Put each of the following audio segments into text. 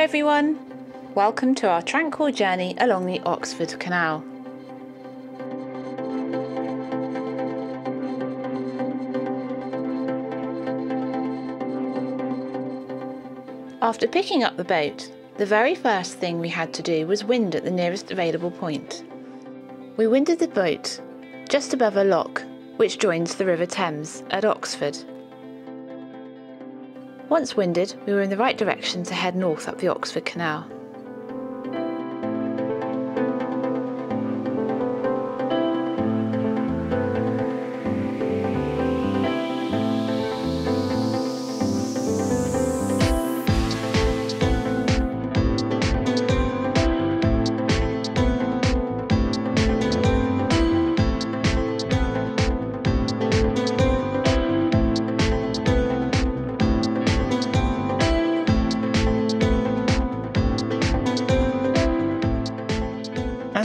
everyone. Welcome to our tranquil journey along the Oxford Canal. After picking up the boat, the very first thing we had to do was wind at the nearest available point. We winded the boat just above a lock which joins the River Thames at Oxford. Once winded, we were in the right direction to head north up the Oxford Canal.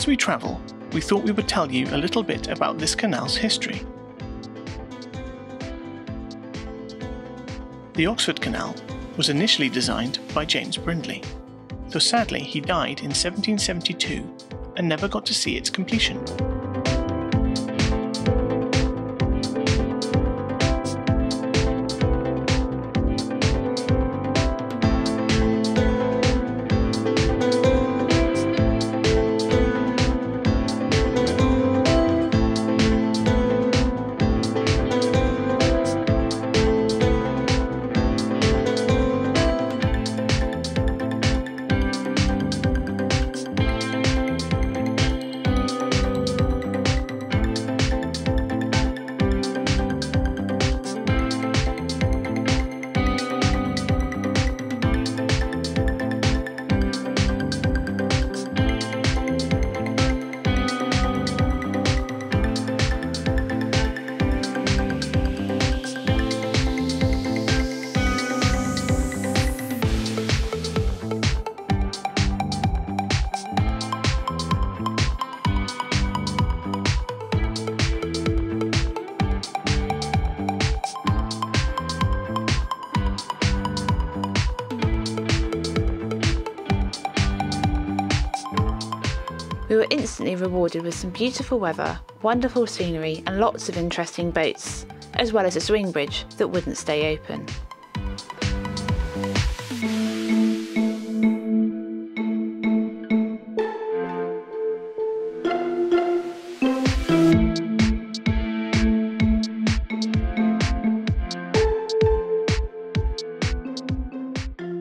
As we travel, we thought we would tell you a little bit about this canal's history. The Oxford Canal was initially designed by James Brindley, though sadly he died in 1772 and never got to see its completion. We were instantly rewarded with some beautiful weather, wonderful scenery, and lots of interesting boats, as well as a swing bridge that wouldn't stay open.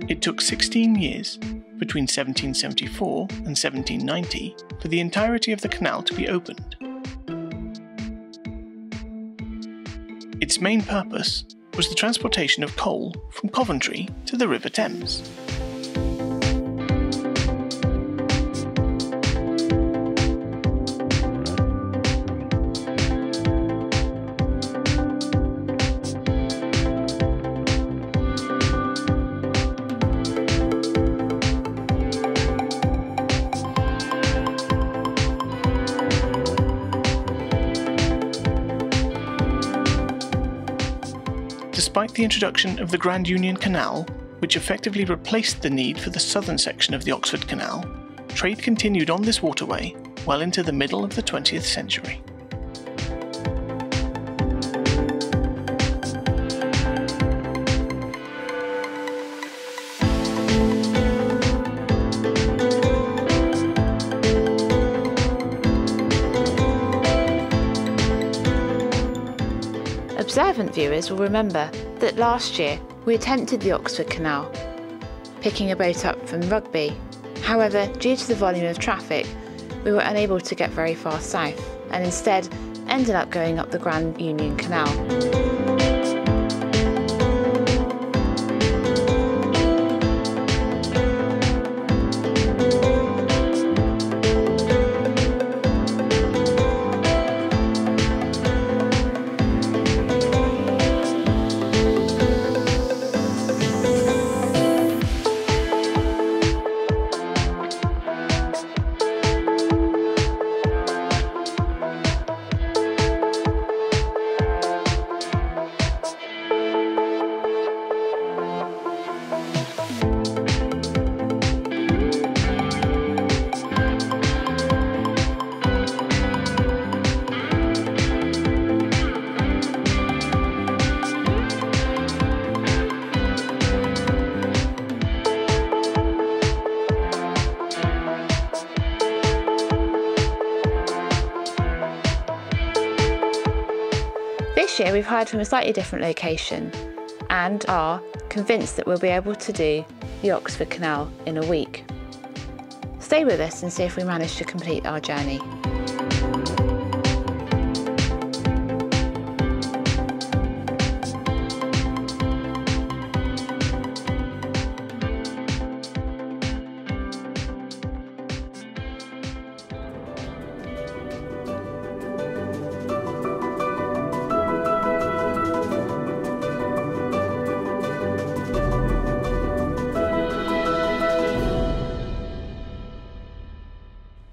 It took 16 years, between 1774 and 1790, for the entirety of the canal to be opened. Its main purpose was the transportation of coal from Coventry to the River Thames. Despite the introduction of the Grand Union Canal, which effectively replaced the need for the southern section of the Oxford Canal, trade continued on this waterway well into the middle of the 20th century. Observant viewers will remember that last year we attempted the Oxford Canal, picking a boat up from Rugby. However, due to the volume of traffic, we were unable to get very far south and instead ended up going up the Grand Union Canal. Year we've hired from a slightly different location and are convinced that we'll be able to do the Oxford Canal in a week. Stay with us and see if we manage to complete our journey.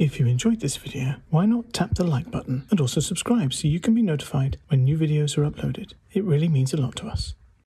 If you enjoyed this video, why not tap the like button and also subscribe so you can be notified when new videos are uploaded. It really means a lot to us.